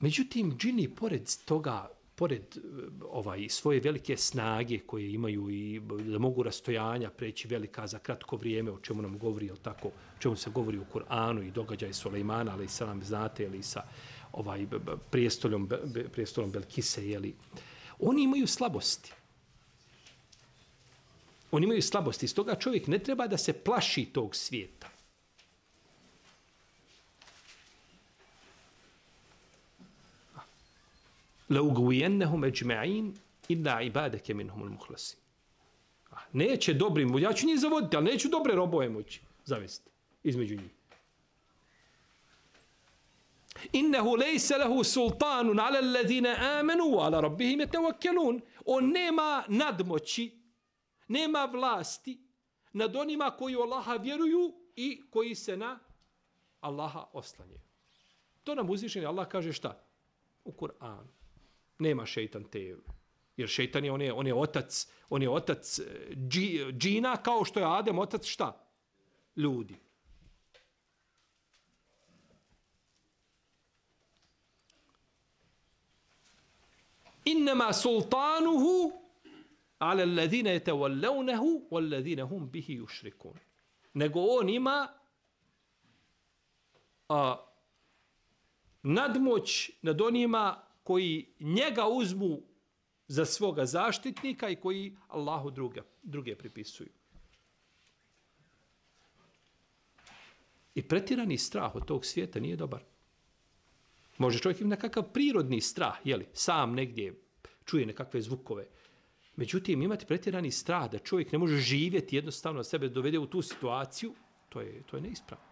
Međutim, džini pored toga, pored e, ovaj svoje velike snage koje imaju i da mogu rastojanja preći velika za kratko vrijeme, o čemu nam govori, je tako, o čemu se govori u Kur'anu i događaj Sulejmana, ali sa nam znate, ili sa ovaj prijestoljom, prijestolom Belkise, jeli, oni imaju slabosti. Oni imaju slabosti. Stoga čovjek ne treba da se plaši tog svijeta. La ugwijennahum ajma'in illa ibadaka minhum al-mukhlasin. Neće dobrim, ja ću njih zavoditi, ali neću dobre roboje moći zavesti između njih. Innehu lejse lehu sultanun ala alladhina amenu ala rabbihim yatawakkalun. On nema nadmoći, nema vlasti nad onima koji u Allaha vjeruju i koji se na Allaha oslanjaju. To nam uzvišeni Allah kaže šta? U Kur'anu nema šeitan te jer šeitan je on je on je otac on je otac eh, dži, džina kao što je Adem otac šta ljudi Innama sultanuhu ala alladhina yatawallawnahu walladhina hum bihi yushrikun. Nego on ima a, nadmoć nad onima koji njega uzmu za svoga zaštitnika i koji Allahu druge, druge pripisuju. I pretirani strah od tog svijeta nije dobar. Može čovjek imati nekakav prirodni strah, jeli, sam negdje čuje nekakve zvukove. Međutim, imati pretirani strah da čovjek ne može živjeti jednostavno sebe dovede u tu situaciju, to je, to je neispravno.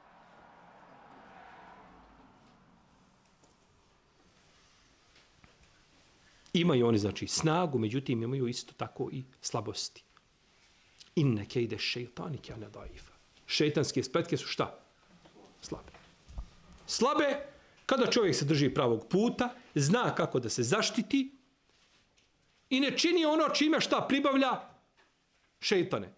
Imaju oni, znači, snagu, međutim, imaju isto tako i slabosti. Inne kejde šeitani kja ne daifa. Šeitanske spletke su šta? Slabe. Slabe, kada čovjek se drži pravog puta, zna kako da se zaštiti i ne čini ono čime šta pribavlja šeitane.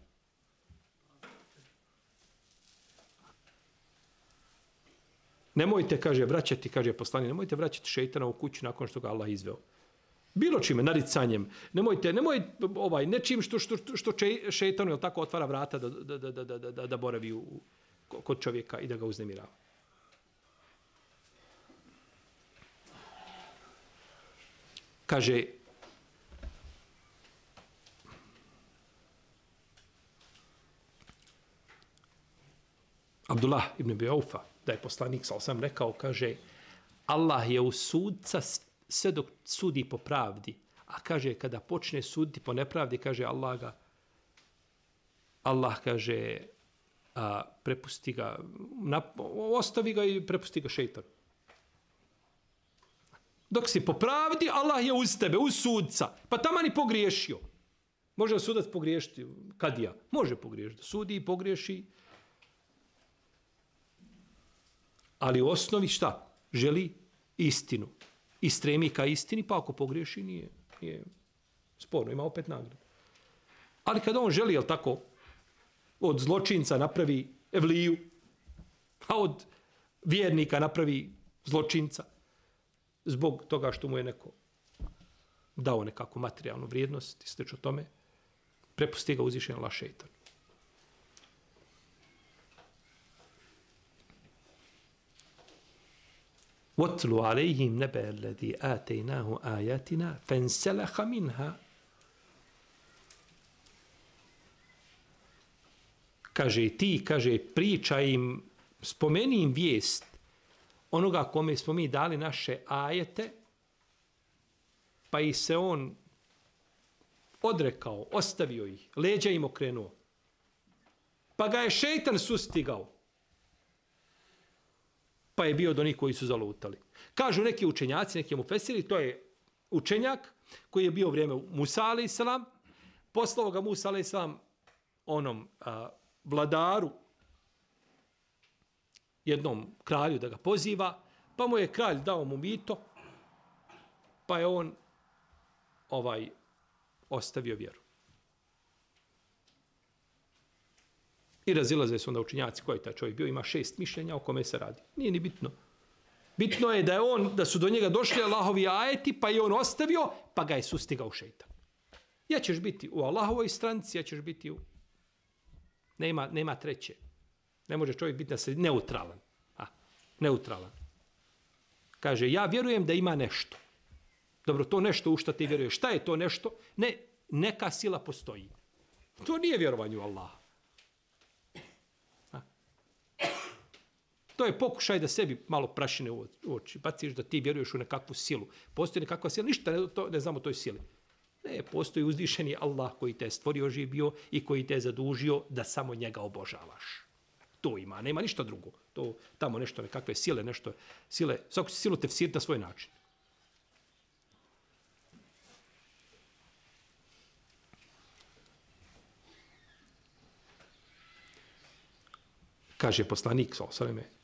Nemojte, kaže, vraćati, kaže poslani, nemojte vraćati šeitana u kuću nakon što ga Allah izveo. Bilo čime, naricanjem. Nemojte, nemoj ovaj, nečim što, što, što šeitanu, tako, otvara vrata da, da, da, da, da, da, da boravi u, kod čovjeka i da ga uznemirava. Kaže, Abdullah ibn Biaufa, da je poslanik, sa osam rekao, kaže, Allah je u sudca sve dok sudi po pravdi. A kaže, kada počne suditi po nepravdi, kaže Allah ga, Allah kaže, a, prepusti ga, na, ostavi ga i prepusti ga šeitan. Dok si po pravdi, Allah je uz tebe, uz sudca. Pa tamo ni pogriješio. Može li sudac pogriješiti? Kad ja? Može pogriješiti. Sudi i pogriješi. Ali u osnovi šta? Želi istinu i stremi ka istini, pa ako pogriješi, nije, nije sporno, ima opet nagradu. Ali kada on želi, jel tako, od zločinca napravi evliju, a od vjernika napravi zločinca, zbog toga što mu je neko dao nekakvu materijalnu vrijednost, i steč o tome, prepusti ga uzišen la šeitan. واتل عليهم نبأ الذي آتيناه آياتنا فانسلخ منها kaže ti, kaže priča im, spomeni im vijest onoga kome smo mi dali naše ajete, pa i se on odrekao, ostavio ih, leđa im okrenuo. Pa ga je šeitan sustigao pa je bio do onih koji su zalutali. Kažu neki učenjaci, neki mu fesiri, to je učenjak koji je bio u vrijeme Musa a.s. Poslao ga Musa a.s. onom a, vladaru, jednom kralju da ga poziva, pa mu je kralj dao mu mito, pa je on ovaj ostavio vjeru. I razilaze se onda učinjaci koji je taj čovjek bio. Ima šest mišljenja o kome se radi. Nije ni bitno. Bitno je da je on, da su do njega došli Allahovi ajeti, pa je on ostavio, pa ga je sustigao šeitan. Ja ćeš biti u Allahovoj stranci, ja ćeš biti u... Nema, nema treće. Ne može čovjek biti da se neutralan. A, neutralan. Kaže, ja vjerujem da ima nešto. Dobro, to nešto u što ti vjeruješ. Šta je to nešto? Ne, neka sila postoji. To nije vjerovanje u Allaha. To je pokušaj da sebi malo prašine u oči. Baciš da ti vjeruješ u nekakvu silu. Postoji nekakva sila, ništa ne, to, ne znamo o toj sili. Ne, postoji uzdišeni Allah koji te je stvorio, živio i koji te je zadužio da samo njega obožavaš. To ima, nema ništa drugo. To tamo nešto, nekakve sile, nešto, sile, svaku silu te vsiriti na svoj način. Kaže poslanik, sa osreme,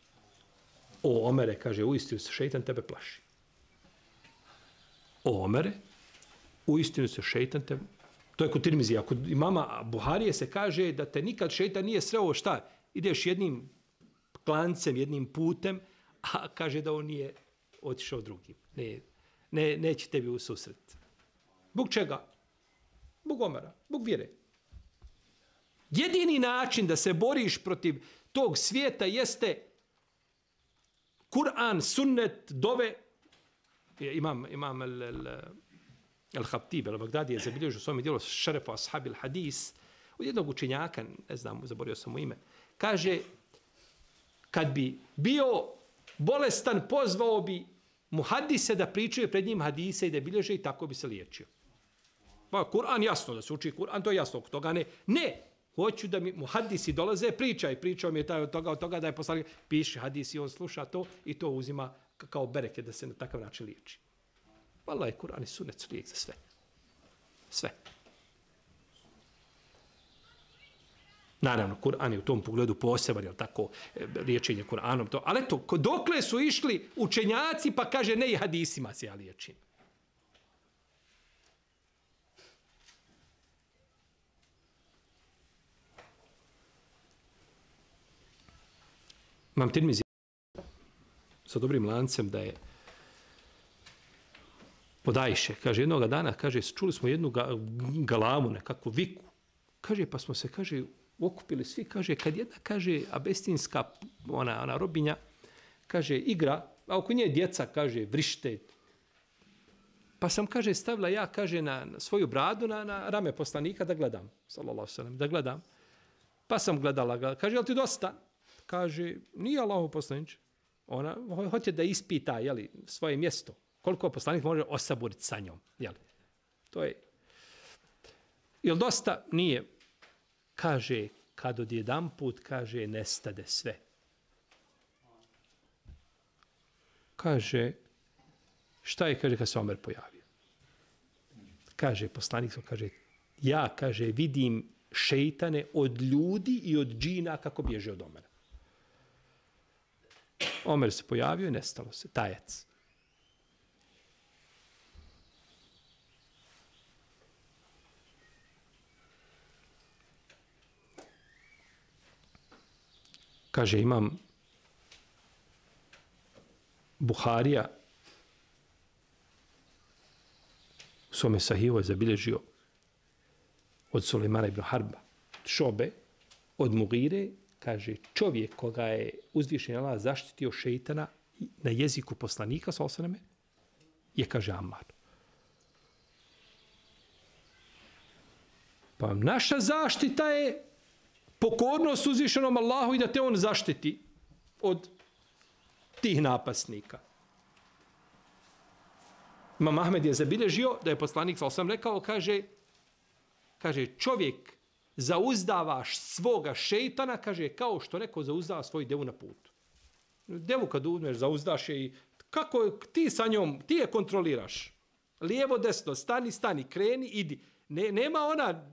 O Omere, kaže, u istinu se šeitan tebe plaši. O Omere, u istinu se šeitan tebe... To je kod Tirmizi. Ako mama Buharije se kaže da te nikad šeitan nije sreo šta? Ideš jednim klancem, jednim putem, a kaže da on nije otišao drugim. Ne, ne, neće tebi u susret. Bog čega? Bog Omera, Bog vjere. Jedini način da se boriš protiv tog svijeta jeste Kur'an, sunnet, dove, imam, imam el, el, el Habtib, el Bagdadi je zabilježio u svom dijelu šerefu Ashabil hadis od jednog učenjaka, ne znam, zaborio sam mu ime, kaže, kad bi bio bolestan, pozvao bi mu hadise da pričaju pred njim hadise i da bilježe i tako bi se liječio. Pa, Kur'an jasno da se uči Kur'an, to je jasno, toga ne. Ne, hoću da mi mu hadisi dolaze, pričaj, pričao mi je taj od toga, od toga da je poslanik, piše hadisi, on sluša to i to uzima kao bereke da se na takav način liječi. Vala je Kur'an i sunet su lijek za sve. Sve. Naravno, Kur'an je u tom pogledu poseban, je tako, e, liječenje Kur'anom. To. Ali to, dokle su išli učenjaci, pa kaže, ne i hadisima se ja liječim. Imam Tirmizi sa dobrim lancem da je podajše. Kaže, jednog dana, kaže, čuli smo jednu ga, galamu, nekakvu viku. Kaže, pa smo se, kaže, okupili svi. Kaže, kad jedna, kaže, abestinska, ona, ona robinja, kaže, igra, a oko nje djeca, kaže, vrište. Pa sam, kaže, stavila ja, kaže, na, na svoju bradu, na, na rame poslanika da gledam. Sallallahu sallam, da gledam. Pa sam gledala, kaže, jel ti dosta? Kaže, nije Allah poslanič. Ona hoće da ispita jeli, svoje mjesto. Koliko poslanik može osaburiti sa njom. Jeli. To je... Jel dosta? Nije. Kaže, kad od jedan put, kaže, nestade sve. Kaže, šta je, kaže, kad se Omer pojavio? Kaže, poslanik, kaže, ja, kaže, vidim šeitane od ljudi i od džina kako bježe od Omera. Omer se pojavio i nestalo se. Tajac. Kaže, imam Buharija u svome sahivu je zabilježio od Sulemana ibn Harba, šobe, od Mugire kaže, čovjek koga je uzvišen Allah zaštitio šeitana na jeziku poslanika, sa osaname, je, kaže, Ammar. Pa naša zaštita je pokornost uzvišenom Allahu i da te on zaštiti od tih napasnika. Imam Ahmed je zabilježio da je poslanik, sa osam rekao, kaže, kaže, čovjek zauzdavaš svoga šeitana, kaže, kao što neko zauzdava svoju devu na putu. Devu kad uzmeš, zauzdaš je i kako ti sa njom, ti je kontroliraš. Lijevo, desno, stani, stani, kreni, idi. Ne, nema ona...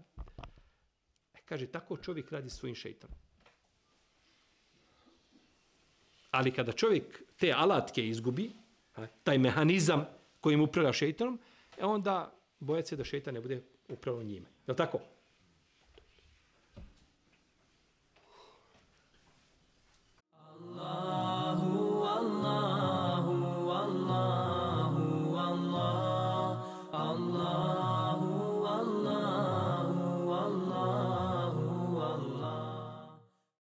E, kaže, tako čovjek radi svojim šeitanom. Ali kada čovjek te alatke izgubi, taj mehanizam kojim upravlja šeitanom, e onda bojac se da šeitan ne bude upravo njime. Je li tako?